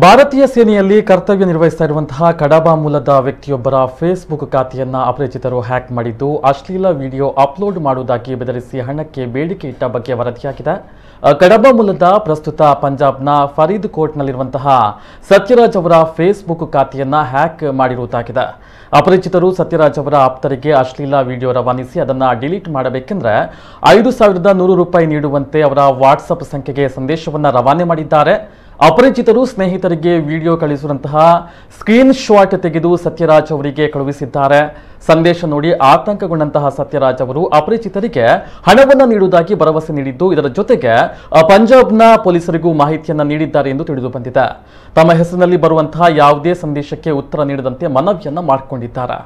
ಭಾರತೀಯ ಸೇನೆಯಲ್ಲಿ ಕರ್ತವ್ಯ ನಿರ್ವಹಿಸ್ತಾ ಇರುವಂತಹ ಕಡಬ ಮೂಲದ ವ್ಯಕ್ತಿಯೊಬ್ಬರ ಫೇಸ್ಬುಕ್ ಖಾತೆಯನ್ನ ಅಪರಿಚಿತರು ಹ್ಯಾಕ್ ಮಾಡಿದ್ದು, ಅಶ್ಲೀಲ ವಿಡಿಯೋ ಅಪ್ಲೋಡ್ ಮಾಡುವುದಾಗಿ ಬೆದರಿಸಿ ಹಣಕ್ಕೆ ಬೇಡಿಕೆ ಇಟ್ಟ ಬಗ್ಗೆ ವರದಿಯಾಗಿದೆ. ಕಡಬಾ ಮೂಲದ ಪ್ರಸ್ತುತ ಪಂಜಾಬ್ನ ಫರೀದ್ ಕೋರ್ಟ್ನಲ್ಲಿರುವಂತಹ ಸತ್ಯರಾಜ್ ಅವರ ಫೇಸ್ಬುಕ್ ಖಾತೆಯನ್ನ ಹ್ಯಾಕ್ ಮಾಡಿರುವುದಾಗಿದೆ. ಅಪರಿಚಿತರು ಸತ್ಯರಾಜ್ ಅವರ ಆಪ್ತರಿಗೆ ಅಶ್ಲೀಲ ವಿಡಿಯೋ ರವಾನಿಸಿ ಅದನ್ನು ಡಿಲೀಟ್ ಮಾಡಬೇಕೆಂದ್ರೆ ಐದು ಸಾವಿರದ ನೂರು ರೂಪಾಯಿ ನೀಡುವಂತೆ ಅವರ ವಾಟ್ಸಪ್ ಸಂಖ್ಯೆಗೆ ಸಂದೇಶವನ್ನು ರವಾನೆ ಮಾಡಿದ್ದಾರೆ. ಅಪರಿಚಿತರು, ಸ್ನೇಹಿತರಿಗೆ ವಿಡಿಯೋ ಕಳಿಸುವಂತಹ ಸ್ಕ್ರೀನ್ ಶಾಟ್ ತೆಗೆದು ಸತ್ಯರಾಜ್ ಅವರಿಗೆ ಕಳುಹಿಸಿದ್ದಾರೆ. ಸಂದೇಶ ನೋಡಿ ಆತಂಕಗೊಂಡಂತಹ ಸತ್ಯರಾಜ್ ಅವರು ಅಪರಿಚಿತರಿಗೆ ಹಣವನ್ನು ನೀಡುವುದಾಗಿ ಭರವಸೆ ನೀಡಿದ್ದು, ಇದರ ಜೊತೆಗೆ ಪಂಜಾಬ್ನ ಪೊಲೀಸರಿಗೂ ಮಾಹಿತಿಯನ್ನ ನೀಡಿದ್ದಾರೆ ಎಂದು ತಿಳಿದು ಬಂದಿದೆ. ತಮ್ಮ ಹೆಸರಿನಲ್ಲಿ ಬರುವಂತಹ ಯಾವುದೇ ಸಂದೇಶಕ್ಕೆ ಉತ್ತರ ನೀಡದಂತೆ ಮನವಿಯನ್ನ ಮಾಡಿಕೊಂಡಿದ್ದಾರೆ.